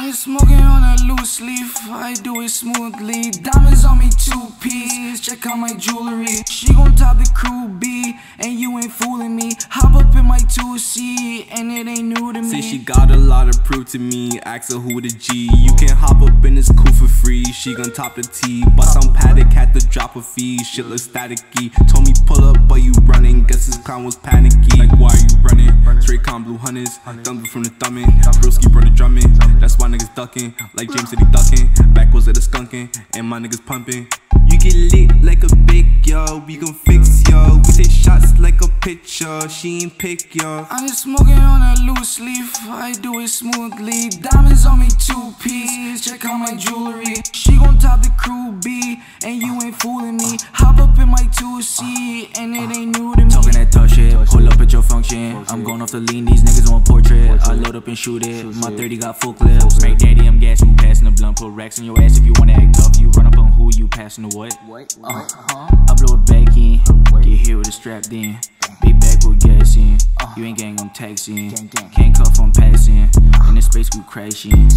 I'm smoking on a loose leaf, I do it smoothly. Diamonds on me two piece, check out my jewelry. She gon' top the crew B, and you ain't fooling me. Hop up in my 2C, and it ain't new to me. Say she got a lot of proof to me, ask her who the G. You can hop up in this coupe for free, she gon' top the T. Bust on paddock, had to drop a fee, shit look staticky. Told me pull up, but you running, guess this clown was panicky. Like, why are you running? Straight con blue hunters, thumbing from the thumbing. Broski brought ducking. Like James City ducking, backwards at the skunking, and my niggas pumping. You get lit like a big yo, we gon' fix yo. We take shots like a pitcher, she ain't pick yo. I'm just smoking on a loose leaf, I do it smoothly. Diamonds on me two piece, check out my jewelry. She gon' top the crew B, and you ain't fooling me. Hop up in my 2C, and it ain't function. I'm going off the lean, these niggas want portrait. I load up and shoot it. My 30 got full clips. Make daddy, I'm gas, you passing the blunt. Put racks in your ass if you wanna act tough. You run up on who you passing the what? Uh, I blow it back in. Get hit with a strap in. Big bag with gas in. You ain't gang, I'm taxing. Can't cuff, I'm passing. In the space, we crashing.